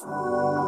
Oh.